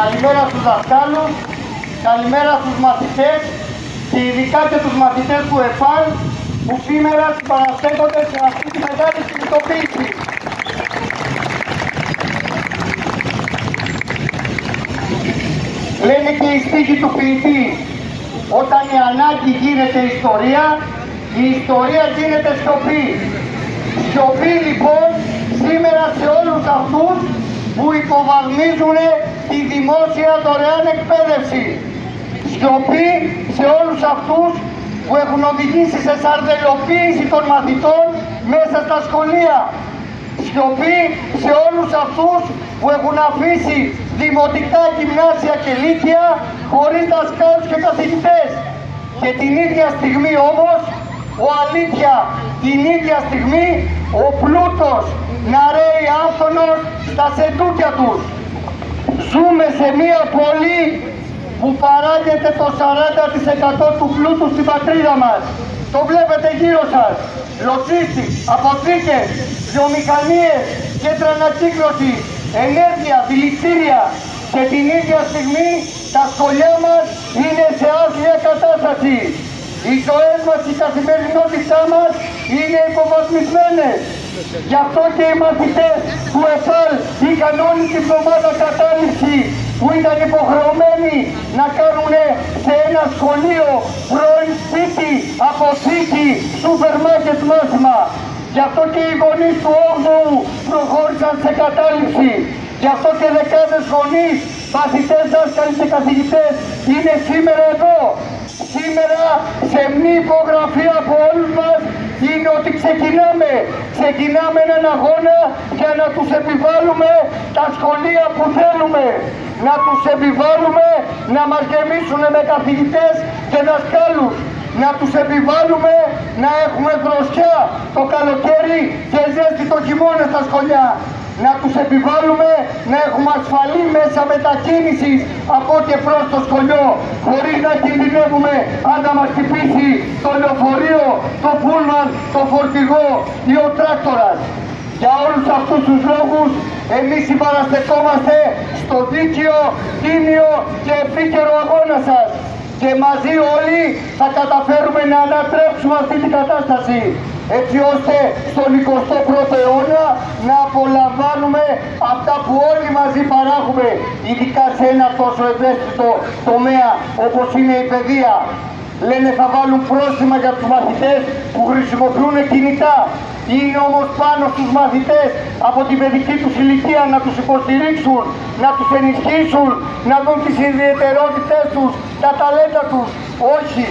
καλημέρα στους δασκάλους, καλημέρα στους μαθητές και ειδικά και τους μαθητές του ΕΠΑΛ που σήμερα συμπαραστέκονται σε αυτή τη μεγάλη συνειδητοποίηση. Λένε και οι στίχοι του ποιητή, όταν η ανάγκη γίνεται ιστορία, η ιστορία γίνεται σιωπή. Σιωπή λοιπόν σήμερα σε όλους αυτούς που υποβαρμίζουν τη δημόσια δωρεάν εκπαίδευση. Σιωπή σε όλους αυτούς που έχουν οδηγήσει σε σαρδελοποίηση των μαθητών μέσα στα σχολεία. Σιωπή σε όλους αυτούς που έχουν αφήσει δημοτικά γυμνάσια και λύκεια χωρίς δασκάλους και καθηγητές. Και την ίδια στιγμή όμως, ο αλήθεια, την ίδια στιγμή ο πλούτος να ρέει άφθονος στα σεντούκια τους. Ζούμε σε μία πόλη που παράγεται το 40% του πλούτου στην πατρίδα μας. Το βλέπετε γύρω σας. Λοτσίστη, αποθήκες, βιομηχανίες, κέντρα ανακύκλωση, ενέργεια, δηληστήρια και την ίδια στιγμή τα σχολιά μας είναι σε άθλια κατάσταση. Οι ζωές μας, η καθημερινότητά μας είναι υποβαθμισμένες. Γι' αυτό και οι μαθητές του ΕΦΑΛ είχαν όλη την εβδομάδα κατάληψη που ήταν υποχρεωμένοι να κάνουν σε ένα σχολείο πρώην σπίτι, αποθήκη, σούπερ μάρκετ μάθημα. Γι' αυτό και οι γονείς του 8ου προχώρησαν σε κατάληψη. Γι' αυτό και δεκάδες γονείς, μαθητές, δάσκαλοι και καθηγητές είναι σήμερα εδώ. Σήμερα σε μη υπογραφή από όλους μας είναι ότι ξεκινάμε. Ξεκινάμε έναν αγώνα για να τους επιβάλλουμε τα σχολεία που θέλουμε. Να τους επιβάλλουμε να μας γεμίσουν με καθηγητές και δασκάλους. Να τους επιβάλλουμε να έχουμε δροσιά το καλοκαίρι και ζέστη το χειμώνα στα σχολιά να τους επιβάλλουμε να έχουμε ασφαλή μέσα μετακίνησης από και προς το σχολείο χωρίς να κινδυνεύουμε αν θα μας χτυπήσει το λεωφορείο, το πούλμαν, το φορτηγό ή ο τράκτορας. Για όλους αυτούς τους λόγους εμείς συμπαραστεκόμαστε στο δίκαιο, τίμιο και επίκαιρο αγώνα σας και μαζί όλοι θα καταφέρουμε να ανατρέψουμε αυτή την κατάσταση έτσι ώστε στον 21ο αιώνα να απολαμβάνουμε αυτά που όλοι μαζί παράγουμε ειδικά σε ένα τόσο ευαίσθητο τομέα όπως είναι η παιδεία. Λένε θα βάλουν πρόστιμα για τους μαθητές που χρησιμοποιούν κινητά. Είναι όμως πάνω στους μαθητές από την παιδική τους ηλικία να τους υποστηρίξουν, να τους ενισχύσουν, να δουν τις ιδιαιτερότητές τους, τα ταλέντα τους. Όχι,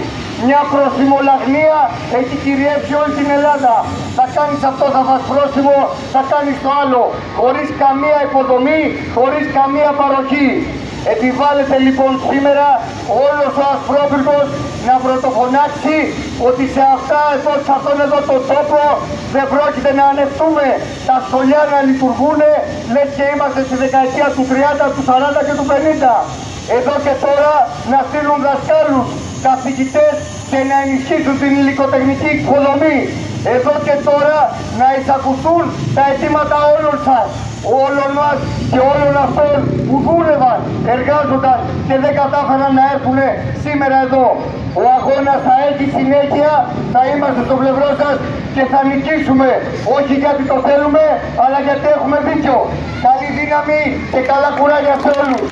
μια προσημολαγνία έχει κυριεύσει όλη την Ελλάδα. Θα κάνεις αυτό, θα βας πρόσημο, θα κάνεις το άλλο. Χωρίς καμία υποδομή, χωρίς καμία παροχή. Επιβάλλεται λοιπόν σήμερα όλος ο Ασπρόπυργος να πρωτοφωνάξει ότι σε αυτά εδώ, σε αυτόν εδώ τον τόπο δεν πρόκειται να ανεχτούμε τα σχολιά να λειτουργούν λες και είμαστε στη δεκαετία του 30, του 40 και του 50. Εδώ και τώρα να στείλουν δασκάλους, καθηγητές και να ενισχύσουν την υλικοτεχνική υποδομή. Εδώ και τώρα να εισακουστούν τα αιτήματα όλων σας, όλων μας και όλων αυτών που δούλευαν, εργάζονταν και δεν κατάφεραν να έρθουν σήμερα εδώ. Ο αγώνας θα έχει συνέχεια, θα είμαστε στο πλευρό σας και θα νικήσουμε. Όχι γιατί το θέλουμε, αλλά γιατί έχουμε δίκιο. Καλή δύναμη και καλά κουράγια σε όλους.